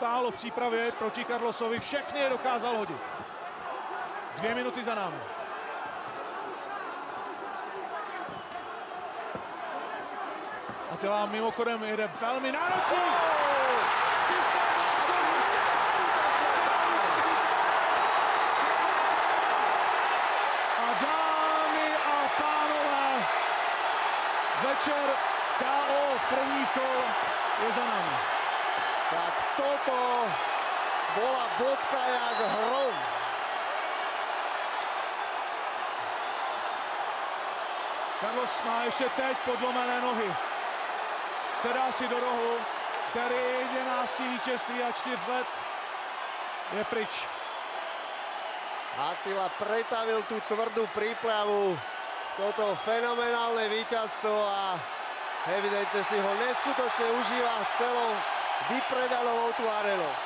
stálo v přípravě proti Carlosovi, všechny je dokázal hodit. Dvě minuty za námi. Atila mimochodem jede velmi náročný. A a večer KO prvních kol je za námi. Tak toto bola bodka jak hrom. Carlos má ještě teď podlomené nohy. Sedá si do rohu. Série 11 vítězství a 4 let je pryč. Attila pretavil tú tvrdú prípravu. Toto fenomenálne víťazstvo a evidentne si ho neskutočne užíva s celou vypredalovou tú arenou.